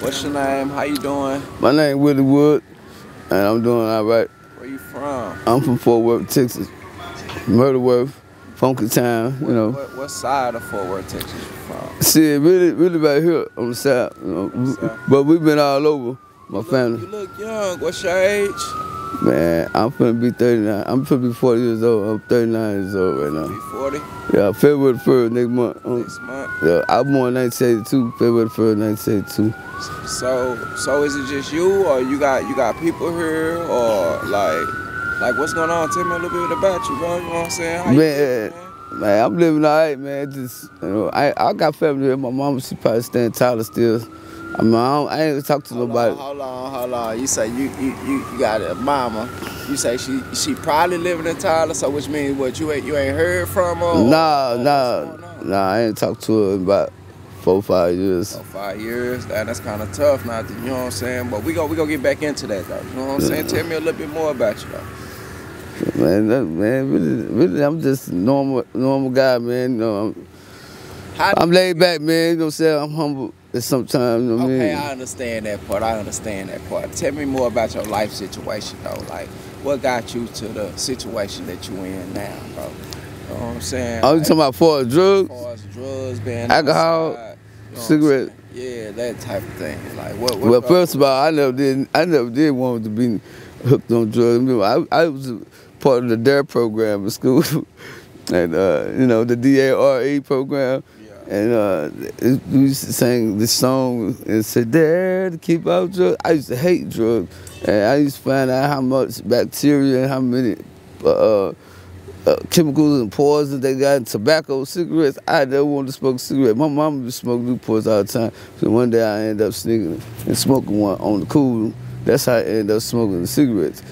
What's your name? How you doing? My name Willie Wood, and I'm doing all right. Where you from? I'm from Fort Worth, Texas. Murderworth, Funky Town, you know. What, what side of Fort Worth, Texas you from? See, really, really right here on the side, you know. But we've been all over, my You family. You look young. What's your age? Man, I'm finna be 39. I'm finna be 40 years old. I'm 39 years old right now. Be now. 40 Yeah, February 1st next month. Next month. Yeah, I am born 1982, February 1st, 1982. So, so is it just you, or you got you got people here, or like, like what's going on? Tell me a little bit about you, bro. You know what I'm saying? How you Man, living, man? Man, I'm living all right, man. Just you know, I I got family here. My mama, she probably staying Tyler still. I mean, I, don't, I ain't talk to Hold nobody. on, hold on, hold on. You say you you, you, you got a mama. You say she she probably living in Tyler, so which means what you ain't you ain't heard from her? Nah, or nah, what's going on? nah. I ain't talked to her in about four, five years. For five years, that, that's kind of tough, not to, you know what I'm saying. But we go we gonna get back into that though. You know what I'm saying? Tell me a little bit more about you though. Man, that, man, really, really, I'm just normal, normal guy, man. You know, I'm, I'm laid back, man. You know what I'm saying? I'm humble sometimes. You know what I Okay. I understand that part. I understand that part. Tell me more about your life situation though. Like, what got you to the situation that you're in now, bro? You know what I'm saying? I'm Like, talking about for drugs. as drugs, being Alcohol, outside, you know cigarette. Yeah, that type of thing. Like, what? what Well, first of all, I never did. I never did want to be hooked on drugs. I, I was part of the DARE program in school, and uh, you know the D-A-R-E program. And uh, we used to sing this song and say, "Dare to keep out drugs." I used to hate drugs, and I used to find out how much bacteria and how many uh, uh, chemicals and poisons they got in tobacco, cigarettes. I never wanted to smoke a cigarette. My mama would smoke Newports all the time. So one day I ended up sneaking and smoking one on the cool. That's how I ended up smoking the cigarettes.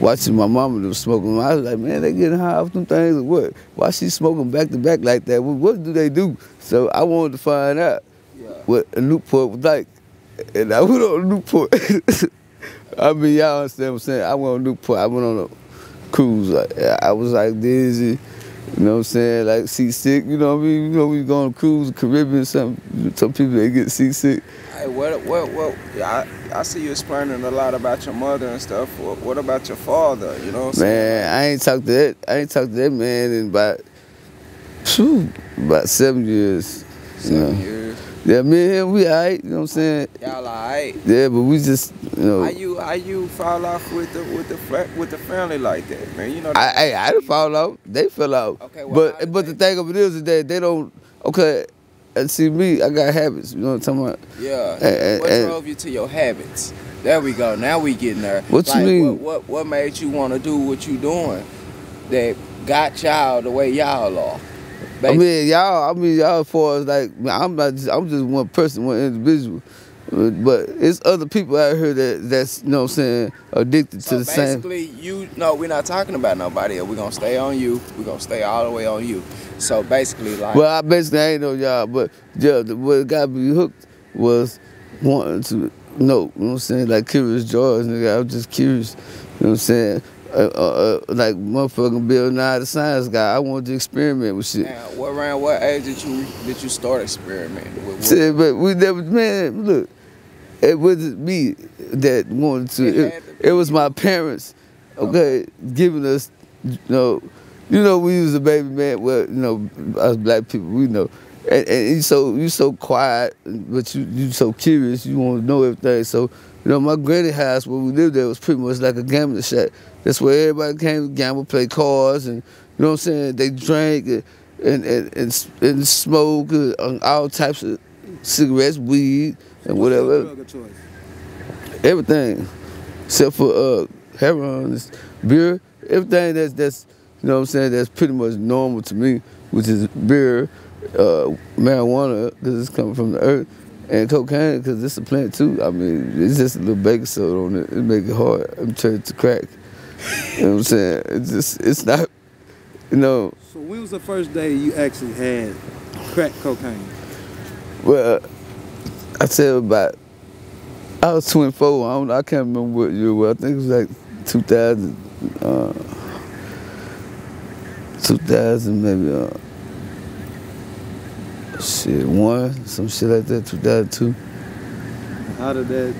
Watching my mama do smoking I was like, man, they getting high off them things or what? Why she smoking back to back like that? What, what do they do? So I wanted to find out Yeah. what a Newport was like. And I went on Newport. I mean, y'all understand what I'm saying? I went on Newport. I went on a cruise. Like, I was like dizzy. You know what I'm saying? Like seasick. You know what I mean? You know, we go on a cruise, Caribbean, something. Some people they get seasick. Hey, what, what, what? I, I see you explaining a lot about your mother and stuff. What, what about your father? You know what I'm saying? Man, I ain't talked to that. I ain't talked to that man in about, phew, about seven years. you Seven know. years. Yeah, me and him, we alright. You know what I'm saying? Y'all alright? Yeah, but we just, you know. How you how you fall off with the with the with the family like that, man? You know. I, hey, I didn't fall out. They fell out. Okay, well, but but they- the thing of it is, is that they don't. Okay, and see me, I got habits. You know what I'm talking about? yeah. and- what and- drove you to your habits? There we go. Now we getting there. What you mean? What, what what made you want to do what you doing that got y'all the way y'all are? I mean, y'all. I mean, y'all. As far as like, I'm not. Just, I'm just one person, one individual. But it's other people out here that that's you know what I'm saying addicted so to the same. basically, you no, we're not talking about nobody. We're gonna stay on you. We're gonna stay all the way on you. So basically, like, Well, I basically ain't know y'all, but yeah, the, what got me hooked was wanting to know. You know what I'm saying? Like curious George, nigga. I was just curious. You know what I'm saying? Uh, uh, uh, like motherfucking Bill Nye the Science Guy. I wanted to experiment with shit. now, what around what age did you did you start experimenting with? See, but we never, man, look, it wasn't me that wanted to. It It, it was my parents, okay, giving us, you know, you know, we was a baby man. Well, you know, us black people, we know. And, and you so you so quiet, but you you so curious. You want to know everything. So you know, my granny house where we lived there was pretty much like a gambling shack. That's where everybody came to gamble, play cards, and you know what I'm saying. They drank and and and, and, smoke and all types of cigarettes, weed, and What's whatever everything except for uh heroin, beer, everything that's that's you know what I'm saying that's pretty much normal to me, which is beer, uh, marijuana because it's coming from the earth, and cocaine because it's a plant too. I mean, it's just a little baking soda on it. It make it hard. I'm trying to crack. You know what I'm saying? It's just it's not, you know. So when was the first day you actually had crack cocaine? Well, I said about. I was 24. I don't. I can't remember what year. it was. I think it was like 2000. Uh, 2000 maybe. Uh, shit, one, some shit like that. 2002. How did that?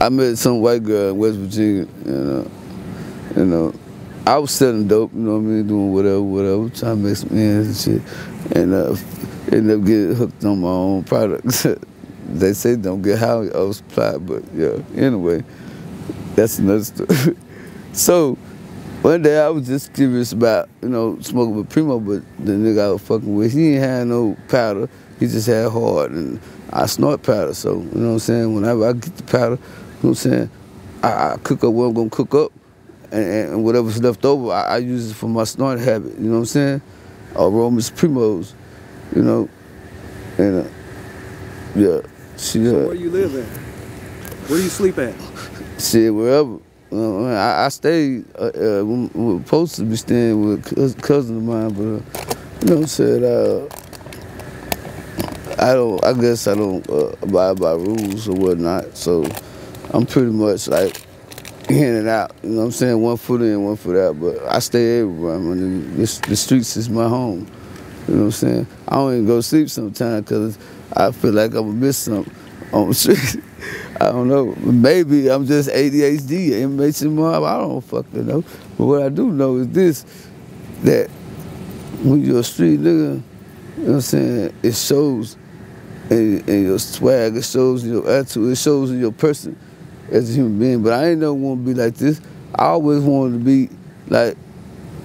I met some white girl in West Virginia, and uh, you know, I was selling dope, you know what I mean, doing whatever, whatever, trying to make some ends and shit, and uh, ended up getting hooked on my own products. they say don't get high on supply, but yeah. Anyway, that's another story. so one day I was just curious about, you know, smoking with Primo, but the nigga I was fucking with, he ain't had no powder. He just had hard, and I snort powder. So you know what I'm saying. Whenever I get the powder, you know what I'm saying, I, I cook up what I'm gonna cook up, and, and whatever's left over, I, I, use it for my snort habit. You know what I'm saying? Aromas Primos, you know, and uh, yeah. She, uh, so where you live at? Where do you sleep at? Shit, wherever. Uh, I, I stayed, uh, uh, we were supposed to be staying with a cousin of mine, but, uh, you know, said, uh, I don't, I guess I don't uh, abide by rules or whatnot, so I'm pretty much like in and out, you know what I'm saying? One foot in, one foot out, but I stay everywhere. I mean, the streets is my home, you know what I'm saying? I don't even go sleep sometimes because I feel like I'm gonna miss something on the street. I don't know. Maybe I'm just ADHD, information mob. I don't fucking know. But what I do know is this: that when you're a street nigga, you know what I'm saying, it shows in, in your swag, it shows in your attitude, it shows in your person as a human being. But I ain't never want to be like this. I always wanted to be like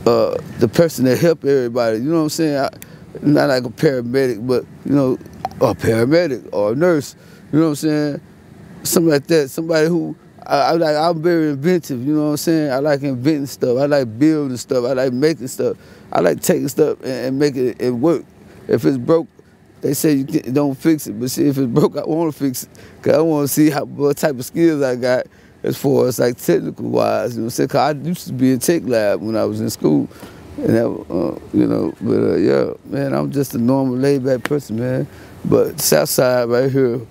uh, the person that help everybody. You know what I'm saying? I, not like a paramedic, but you know, a paramedic or a nurse. You know what I'm saying? something like that. Somebody who I, I, like. I'm very inventive. You know what I'm saying? I like inventing stuff. I like building stuff. I like making stuff. I like taking stuff and, and making it, it, work. If it's broke, they say you don't fix it. But see, if it's broke, I want to fix it because I want to see how what type of skills I got as far as like technical wise. You know what I'm saying? Cause I used to be in tech lab when I was in school. And that, uh, you know, but uh, yeah, man, I'm just a normal laid back person, man. But Southside right here,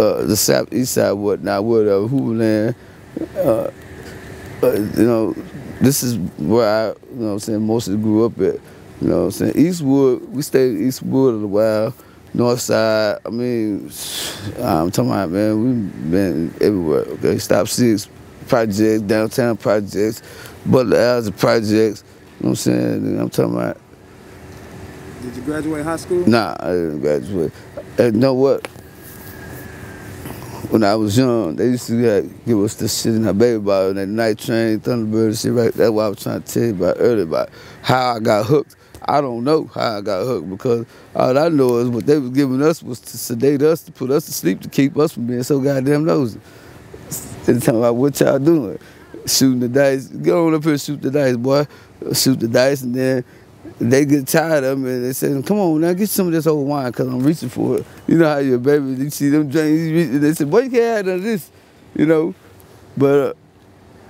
uh, the South East side, whatnot, whatever, Hooverland. Uh, uh, you know, this is where I, you know I'm saying, mostly grew up at. You know what I'm saying? Eastwood, we stayed in Eastwood a while. North side, I mean, I'm talking about, man, we've been everywhere, okay? Stop Six projects, downtown projects, Butler Alger projects, you know what I'm saying? I'm talking about. Did you graduate high school? Nah, I didn't graduate. And you know what? when I was young, they used to like, give us this shit in our baby bottle, that night train, Thunderbird shit, right? That's what I was trying to tell you about earlier, about how I got hooked. I don't know how I got hooked because all I know is what they was giving us was to sedate us, to put us to sleep, to keep us from being so goddamn nosy. They talking about what y'all doing. Shooting the dice. Go on up here and shoot the dice, boy. Shoot the dice and then they get tired of me and they say, come on now, get some of this old wine because I'm reaching for it. You know how your baby, you see them drinking, they say, boy, you can't have none of this, you know. But uh,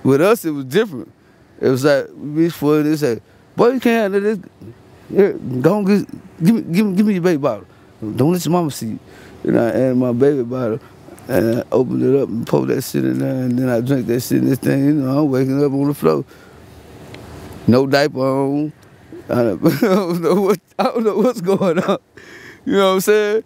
with us, it was different. It was like, we reach for it, they say, boy, you can't have none of this. Here, go on, get, give, me, give, me, give me your baby bottle. Don't let your mama see you. And I added my baby bottle and I opened it up and poured that shit in there and then I drank that shit in this thing, you know, I'm waking up on the floor. No diaper on, I don't, know what I don't know what's going on. You know what I'm saying?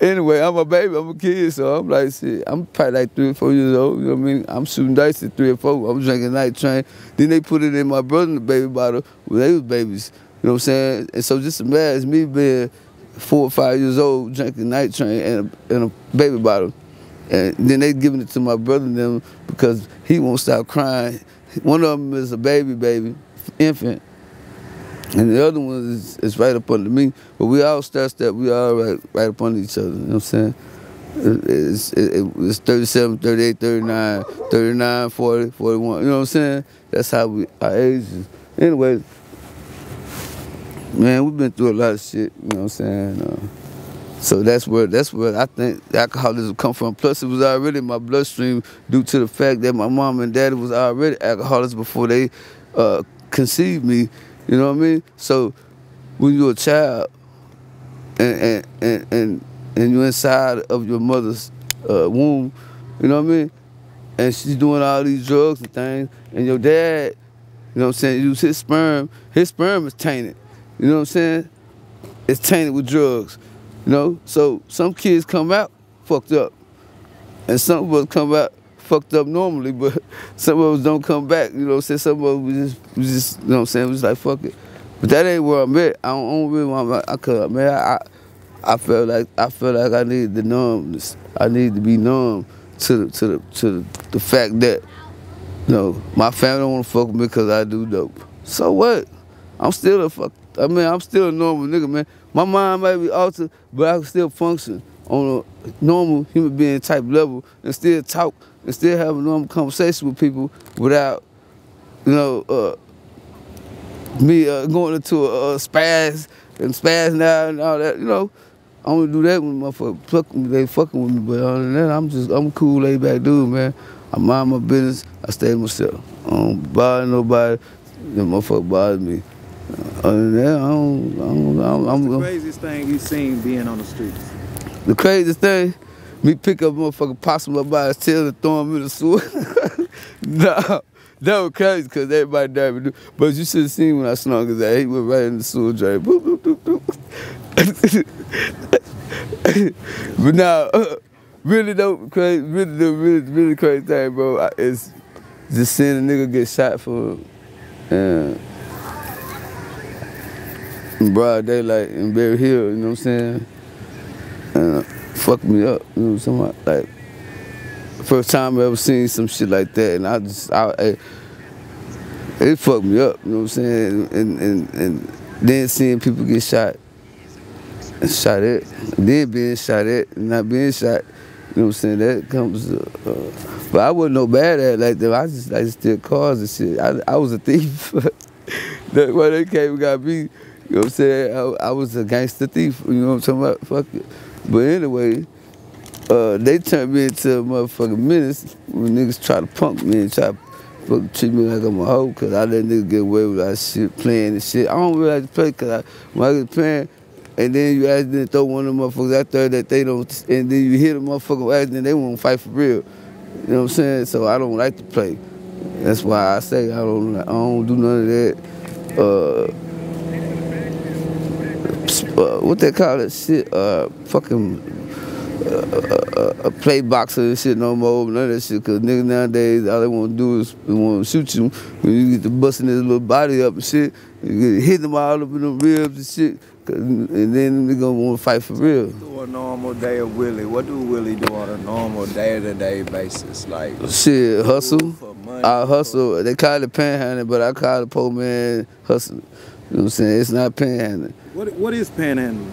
Anyway, I'm a baby, I'm a kid, so I'm like, shit, I'm probably like three or four years old, you know what I mean? I'm shooting dice at three or four. I'm drinking night train. Then they put it in my brother in the baby bottle when they was babies. You know what I'm saying? And so just imagine me being four or five years old drinking night train in a, in a baby bottle. And then they giving it to my brother and them because he won't stop crying. One of them is a baby baby, infant, and the other one is, is right up under me. But we all start that we all right, right up under each other. You know what I'm saying? It's, it, it's 37, 38, 39, 39, 40, 41. You know what I'm saying? That's how we, our ages. Anyway, man, we've been through a lot of shit. You know what I'm saying? Uh, so that's where that's where I think alcoholism come from. Plus, it was already in my bloodstream due to the fact that my mom and daddy was already alcoholics before they uh, conceived me. You know what I mean? So when you're a child and and and and, and you're inside of your mother's uh, womb, you know what I mean? And she's doing all these drugs and things, and your dad, you know what I'm saying, use his sperm, his sperm is tainted. You know what I'm saying? It's tainted with drugs. You know? So some kids come out fucked up. and some of us come out fucked up normally, but some of us don't come back. You know, what I'm saying some of us we just, we just, you know, what I'm saying we just like fuck it. But that ain't where I'm at. I don't, I don't really want. I could, man. I, I felt like I felt like I needed the numbness. I need to be numb to the to the to the, the fact that you know my family don't want to fuck with me because I do dope. So what? I'm still a fuck. I mean, I'm still a normal nigga, man. My mind might be altered, but I can still function on a normal human being type level and still talk and still have a normal conversation with people without, you know, uh, me uh, going into a, a spaz and spazzing out and all that. You know, I only do that when motherfuckers fuck they fucking with me. But other than that, I'm just I'm a cool laid back dude, man. I mind my business. I stay myself. I don't bother nobody. The motherfucker bother me. Other than that, I don't. I don't, I don't I'm, What's the craziest thing you seen being on the streets? the craziest thing, me pick up a motherfucking possum up by his tail and throw him in the sewer. nah, that was crazy because everybody died. But but you should have seen when I snung his ass. He went right in the sewer drain. Boop, boop, boop, boop. but now, uh, really though, crazy, really, the really, really crazy thing, bro, I- is just seeing a nigga get shot for uh, in broad daylight in Berry Hill. You know what I'm saying? and uh, fucked me up. You know what I'm saying? Like, first time I ever seen some shit like that, and I just, I, I it fucked me up. You know what I'm saying? And and and then seeing people get shot, and shot at, then being shot at, and not being shot. You know what I'm saying? That comes, uh, but I wasn't no bad at like that. I just, I just steal cars and shit. I, I was a thief. That's why they came and got me. You know what I'm saying? I, I was a gangster thief. You know what I'm talking about? Fuck it. But anyway, uh, they turned me into a motherfucking menace when niggas try to punk me and try to fucking treat me like I'm a hoe because I let niggas get away with that shit, playing and shit. I don't really like to play because I, when I get playing, and then you ask them to throw one of them motherfuckers out there that they don't, and then you hit a motherfucker then they won't fight for real. You know what I'm saying? So I don't like to play. That's why I say I don't, I don't do none of that. Uh, uh, what they call that shit? Uh, fucking uh, uh, uh, play boxer and shit no more. None of that shit. Cause niggas nowadays all they want to do is they want to shoot you. When you get to busting his little body up and shit, you get hit them all up in the ribs and shit. 'Cause- and then they gonna want to fight for real. Do a normal day of Willie. What do Willie do on a normal day-to-day basis? Like Shit, hustle. for money. I hustle. They call it panhandling, but I call it poor man hustle. You know what I'm saying? It's not panhandling. What What is panhandling?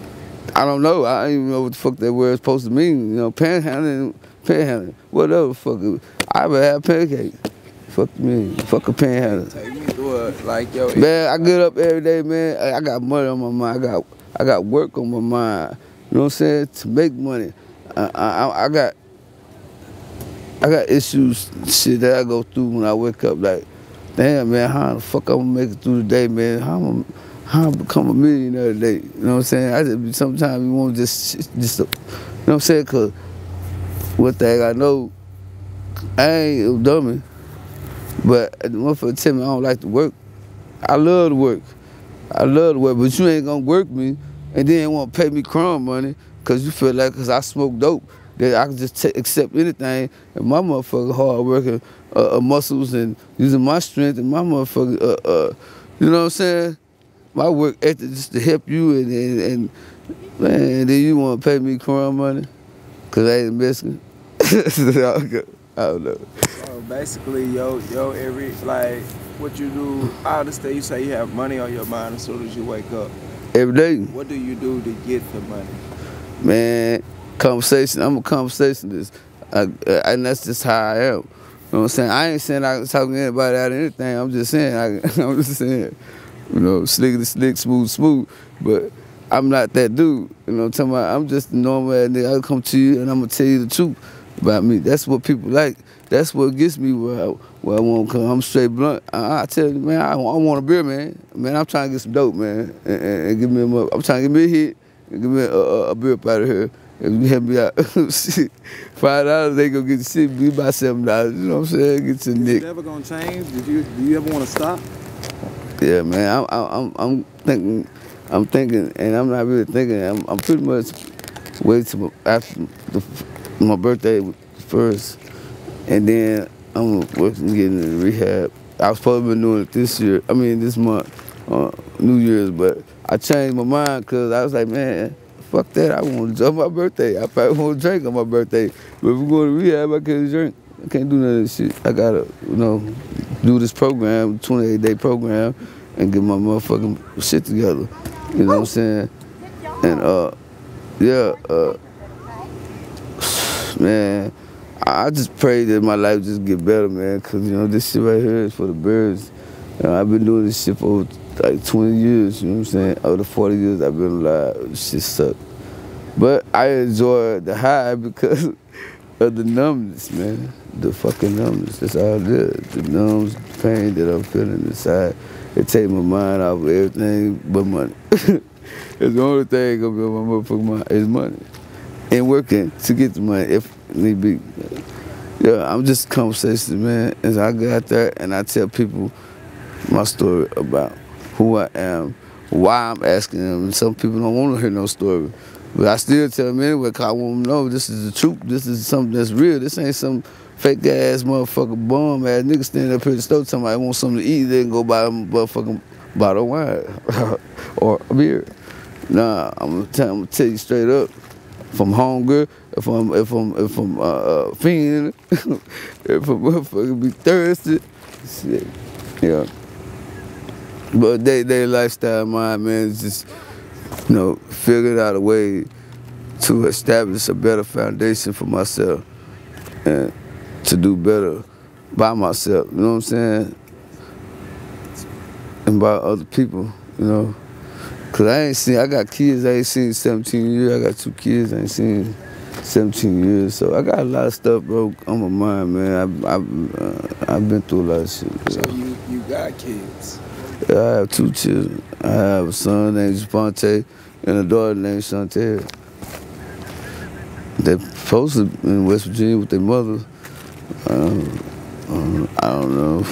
I don't know. I don't even know what the fuck that word's supposed to mean. You know, panhandling, panhandling, whatever the fuck. it- I would have pancake. Fuck me. Fuck a panhandler. Take me through it, like yo. Man, I get up every day, man. I- I got money on my mind. I got I got work on my mind. You know what I'm saying? To make money. I, I, I got I got issues, shit that I go through when I wake up. Like, damn, man, how the fuck I'm gonna make it through the day, man? How I'm, how I become a millionaire today? You know what I'm saying? I just sometimes you want just just you know what I'm saying? Cause one thing I know, I ain't a dummy, but the motherfucker tell me I don't like to work. I love to work. I love to work, but you ain't gonna work me and then want to pay me crumb money because you feel like because I smoke dope that I can just accept anything and my motherfucker hard working uh, uh, muscles and using my strength and my motherfucker, uh, uh, you know what I'm saying? My work ethic just to help you and, and, and man, then you want to pay me crumb money because I ain't Mexican. I don't know. So basically, yo, yo, every like what you do. I understand you say you have money on your mind as soon as you wake up. Every day. What do you do to get the money? man, conversation. I'm a conversationalist, I, and that's just how I am. Know what I'm saying? I ain't saying I can talk to anybody out of anything. I'm just saying. I, I'm just saying. You know, slick to slick, smooth, smooth. But I'm not that dude. You know, what I'm talking about. I'm just a normal nigga. I'll come to you and I'm gonna tell you the truth about me. That's what people like. That's what gets me where I, where I want to come. I'm straight blunt. I, I tell you, man, I, I want a beer, man. Man, I'm trying to get some dope, man, and, and, and give me a. I'm trying to get me a hit and give me a, a, a beer up out of here. If you help me out, five dollars they gonna get shit. Be about seven dollars. You know what I'm saying? Get your Is it nick. ever gonna change? Did you Do you ever want to stop? Yeah, man. I'm, I'm, I'm- I'm thinking, I'm thinking, and I'm not really thinking. I'm, I'm pretty much waiting till after the, my birthday, first, and then I'm working getting in rehab. I was supposed to be doing it this year. I mean this month, uh, New Year's, but I changed my mind because I was like, man, fuck that. I want to on my birthday. I probably want to drink on my birthday. But if we go to rehab, I can't drink. I can't do none of this shit. I gotta, you know, do this program, 28 day program, and get my motherfucking shit together. You know what I'm saying? And uh, yeah, uh, man, I just pray that my life just get better, man. Cause you know this shit right here is for the birds. You know, I've been doing this shit for like 20 years. You know what I'm saying? Over the 40 years I've been alive, shit sucked. But I enjoy the high because of the numbness, man. The fucking numbness. That's all it is. The numbness, pain that I'm feeling inside. It takes my mind off of everything but money. it's the only thing gonna be on my motherfucking mind is money. And working to get the money if need be. Yeah, I'm just conversations, man. As I go out there and I tell people my story about who I am, why I'm asking them. And some people don't want to hear no story. But I still tell them anyway, because I want them to know this is the truth. This is something that's real. This ain't some fake ass motherfucker bum ass nigga standing up here at the store telling me I want something to eat, then go buy a motherfucking bottle of wine or a beer. Nah, I'm gonna, tell, you straight up. If I'm hungry, if I'm if I'm if I'm uh, uh if I'm motherfucking be thirsty, shit, yeah. But day day lifestyle, my man, is just you know figured out a way to establish a better foundation for myself and to do better by myself. You know what I'm saying? And by other people, you know. Cause I ain't seen, I got kids I ain't seen 17 years. I got two kids I ain't seen 17 years. So I got a lot of stuff, bro, on my mind, man. I've, I've, uh, I've been through a lot of shit. So you, you got kids? I have two children. I have a son named Javante and a daughter named Chantel. They're posted in West Virginia with their mother. Um, um, I don't know.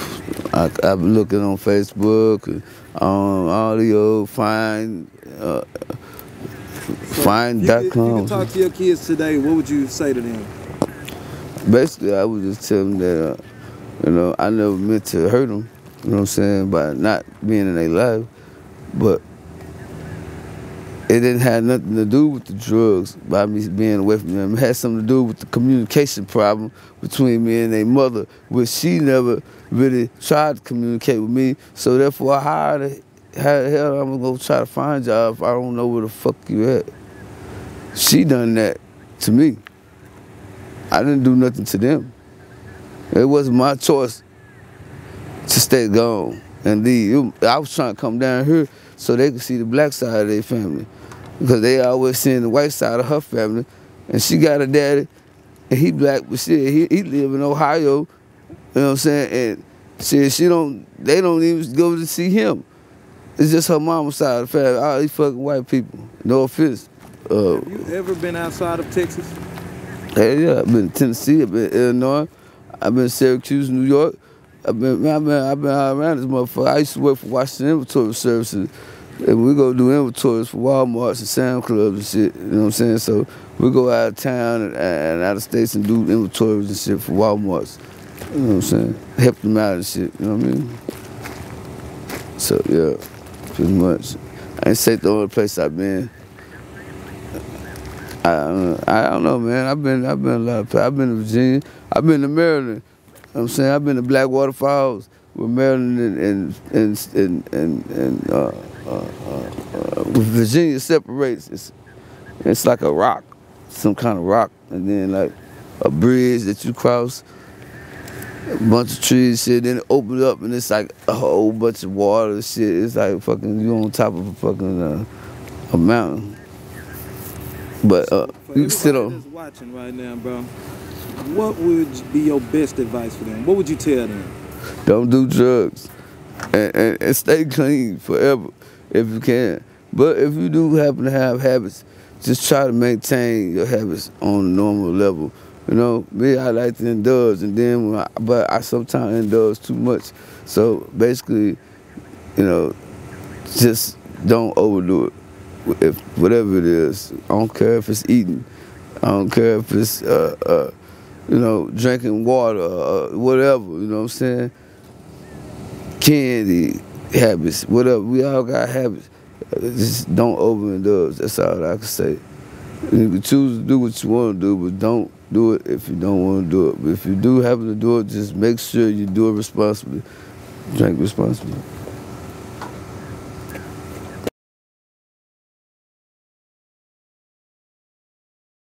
I, I've been looking on Facebook, um, audio, find, uh, find If dot you, could- if you could talk to your kids today, what would you say to them? Basically, I would just tell them that, uh, you know, I never meant to hurt them, you know what I'm saying, by not being in their life, but it didn't have nothing to do with the drugs by me being away from them. It had something to do with the communication problem between me and their mother, which she never really tried to communicate with me. So therefore, how the, how the hell I'm gonna go try to find y'all if I don't know where the fuck you at? She done that to me. I didn't do nothing to them. It wasn't my choice to stay gone and leave. I was trying to come down here so they could see the black side of their family. Because they always seeing the white side of her family. And she got a daddy, and he black, but shit, he, he live in Ohio. You know what I'm saying? And shit, she don't, they don't even go to see him. It's just her mama's side of the family. All these fucking white people. No offense. Uh, Have you ever been outside of Texas? Hey, yeah, I've been in Tennessee, I've been in Illinois, I've been in Syracuse, New York. I've been, I've been, I've been around this motherfucker. I used to work for Washington Inventory Services, and we go do inventories for Walmarts and Sam's Clubs and shit. You know what I'm saying? So we go out of town and, and out of states and do inventories and shit for Walmarts. You know what I'm saying? Help them out and shit. You know what I mean? So yeah, pretty much. I ain't say the only place I've been. I, I don't know, man. I've been, I've been a lot of places. I've been to Virginia. I've been to Maryland. You know what I'm saying I've been to Blackwater Falls, with Maryland and and and and, and, and uh, uh, uh, uh, Virginia separates. It's it's like a rock, some kind of rock, and then like a bridge that you cross. A bunch of trees, shit. Then it opens up and it's like a whole bunch of water, shit. It's like fucking you on top of a fucking uh, a mountain. But uh, you can sit on. watching right now, bro, what would be your best advice for them? What would you tell them? Don't do drugs. And, and, and stay clean forever if you can. But if you do happen to have habits, just try to maintain your habits on a normal level. You know, me, I like to indulge, and then I, but I sometimes indulge too much. So basically, you know, just don't overdo it. If whatever it is, I don't care if it's eating, I don't care if it's uh, uh, you know, drinking water, uh, whatever, you know what I'm saying? Candy habits, whatever. We all got habits. Just don't overindulge. That's all I can say. You can choose to do what you want to do, but don't do it if you don't want to do it. But if you do happen to do it, just make sure you do it responsibly. Drink responsibly.